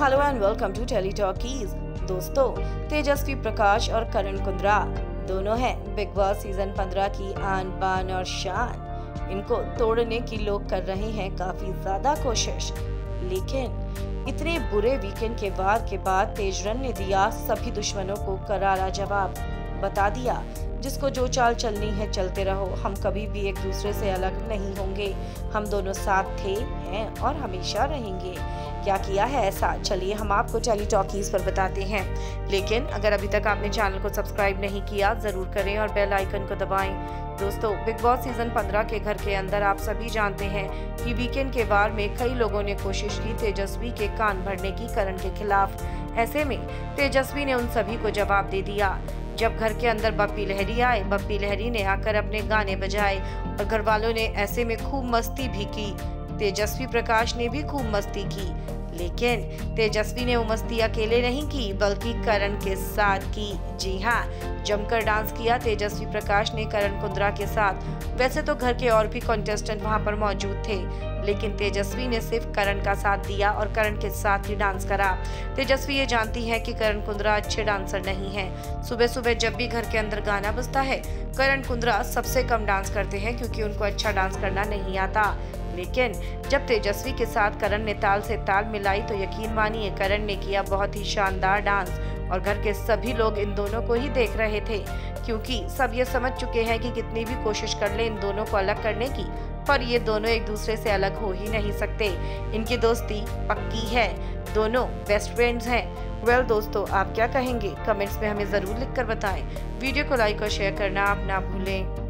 Hello and welcome to Telly Talkies दोस्तों, तेजस्वी प्रकाश और करण कुंद्रा, दोनों हैं बिग बॉस सीज़न 15 की आन बान और शान। इनको तोड़ने की लोग कर रहे हैं काफ़ी ज़्यादा कोशिश। लेकिन इतने बुरे वीकेंड के वार के बाद तेजरन ने दिया सभी दुश्मनों को करारा जवाब। बता दिया जिसको जो चाल चलनी है, चलते रहो। हम कभी भी एक दूसरे से अलग नहीं होंगे। हम दोनों साथ थे, हैं और हमेशा रहेंगे। क्या किया है ऐसा? चलिए हम आपको टेली टॉकीज पर बताते हैं। लेकिन अगर अभी तक आपने चैनल को सब्सक्राइब नहीं किया, ज़रूर करें और बेल आइकन को दबाएँ। दोस्तों, बिग बॉस सीज़न 15 के घर के अंदर आप सभी जानते हैं कि वीकेंड के बार में कई लोगों ने कोशिश की तेजस्वी के कान भरने की करण के खिलाफ। ऐसे में तेजस्वी ने उन सभी को जवाब दे दिया। जब घर के अंदर बप्पी लहरी आए, बप्पी लहरी ने आकर अपने गाने बजाए और घर वालों ने ऐसे में खूब मस्ती भी की। तेजस्वी प्रकाश ने भी खूब मस्ती की। लेकिन तेजस्वी ने वो मस्ती अकेले नहीं की, बल्कि करण के साथ की। जी हाँ जमकर डांस किया तेजस्वी प्रकाश ने करण कुंद्रा के साथ। वैसे तो घर के और भी कॉन्टेस्टेंट वहाँ पर मौजूद थे, लेकिन तेजस्वी ने सिर्फ़ करण का साथ दिया और करण के साथ ही डांस करा। तेजस्वी ये जानती है कि करण कुंद्रा अच्छे डांसर नहीं है। सुबह सुबह जब भी घर के अंदर गाना बजता है, करण कुंद्रा सबसे कम डांस करते हैं क्योंकि उनको अच्छा डांस करना नहीं आता। लेकिन जब तेजस्वी के साथ करण ने ताल से ताल मिलाई तो यकीन मानिए करण ने किया बहुत ही शानदार डांस और घर के सभी लोग इन दोनों को ही देख रहे थे क्योंकि सब ये समझ चुके हैं कि कितनी भी कोशिश कर ले इन दोनों को अलग करने की पर ये दोनों एक दूसरे से अलग हो ही नहीं सकते। इनकी दोस्ती पक्की है दोनों बेस्ट फ्रेंड्स हैं। वेल well, दोस्तों आप क्या कहेंगे? कमेंट्स में हमें ज़रूर लिखकर बताएँ। वीडियो को लाइक और शेयर करना आप ना भूलें।